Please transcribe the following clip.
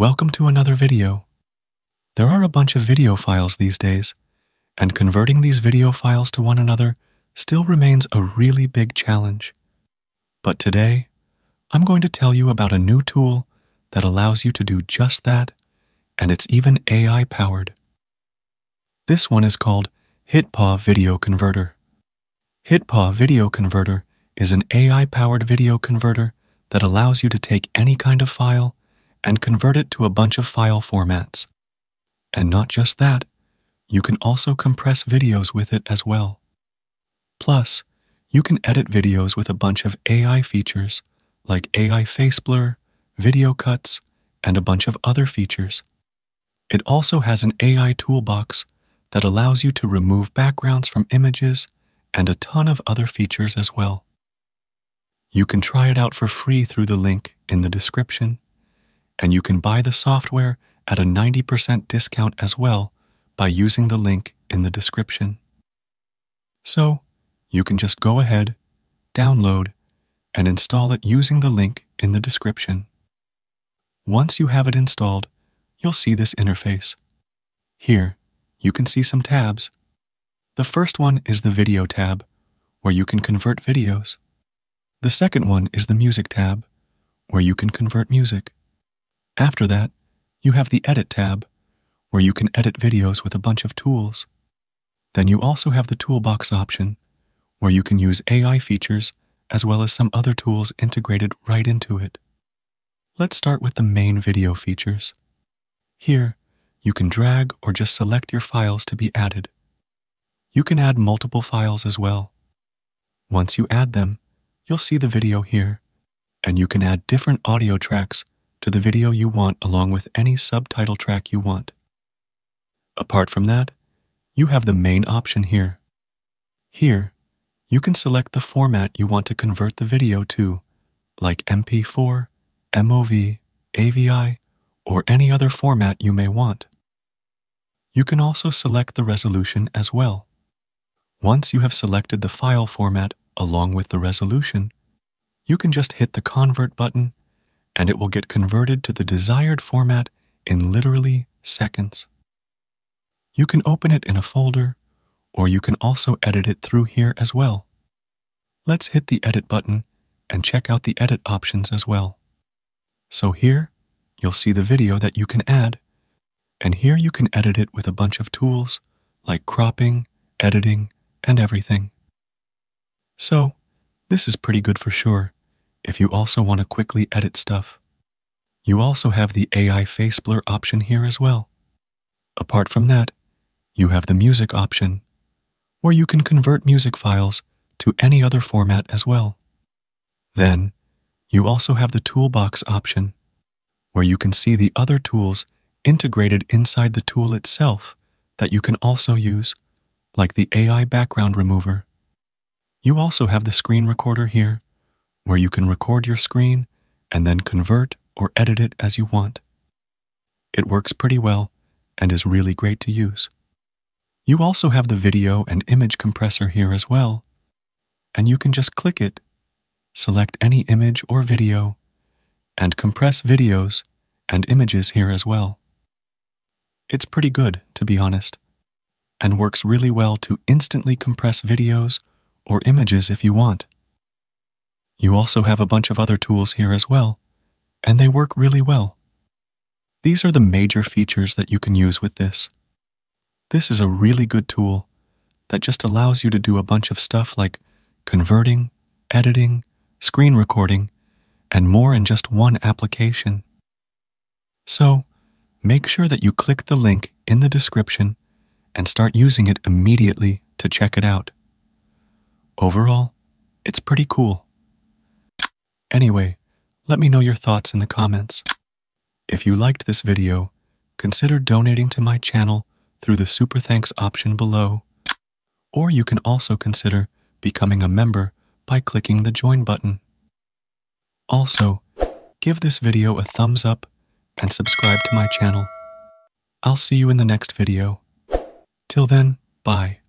Welcome to another video. There are a bunch of video files these days, and converting these video files to one another still remains a really big challenge. But today, I'm going to tell you about a new tool that allows you to do just that, and it's even AI powered. This one is called HitPaw Video Converter. HitPaw Video Converter is an AI powered video converter that allows you to take any kind of file and convert it to a bunch of file formats. And not just that, you can also compress videos with it as well. Plus, you can edit videos with a bunch of AI features like AI face blur, video cuts, and a bunch of other features. It also has an AI toolbox that allows you to remove backgrounds from images and a ton of other features as well. You can try it out for free through the link in the description, and you can buy the software at a 90% discount as well by using the link in the description. So, you can just go ahead, download, and install it using the link in the description. Once you have it installed, you'll see this interface. Here, you can see some tabs. The first one is the Video tab, where you can convert videos. The second one is the Music tab, where you can convert music. After that, you have the Edit tab, where you can edit videos with a bunch of tools. Then you also have the Toolbox option, where you can use AI features as well as some other tools integrated right into it. Let's start with the main video features. Here, you can drag or just select your files to be added. You can add multiple files as well. Once you add them, you'll see the video here, and you can add different audio tracks to the video you want along with any subtitle track you want. Apart from that, you have the main option here. Here, you can select the format you want to convert the video to, like MP4, MOV, AVI, or any other format you may want. You can also select the resolution as well. Once you have selected the file format along with the resolution, you can just hit the Convert button and it will get converted to the desired format in literally seconds. You can open it in a folder, or you can also edit it through here as well. Let's hit the Edit button and check out the edit options as well. So here, you'll see the video that you can add, and here you can edit it with a bunch of tools like cropping, editing, and everything. So, this is pretty good for sure if you also want to quickly edit stuff. You also have the AI face blur option here as well. Apart from that, you have the music option, where you can convert music files to any other format as well. Then, you also have the toolbox option, where you can see the other tools integrated inside the tool itself that you can also use, like the AI background remover. You also have the screen recorder here, where you can record your screen and then convert or edit it as you want. It works pretty well and is really great to use. You also have the video and image compressor here as well, and you can just click it, select any image or video, and compress videos and images here as well. It's pretty good, to be honest, and works really well to instantly compress videos or images if you want. You also have a bunch of other tools here as well, and they work really well. These are the major features that you can use with this. This is a really good tool that just allows you to do a bunch of stuff like converting, editing, screen recording, and more in just one application. So, make sure that you click the link in the description and start using it immediately to check it out. Overall, it's pretty cool. Anyway, let me know your thoughts in the comments. If you liked this video, consider donating to my channel through the Super Thanks option below. Or you can also consider becoming a member by clicking the Join button. Also, give this video a thumbs up and subscribe to my channel. I'll see you in the next video. Till then, bye.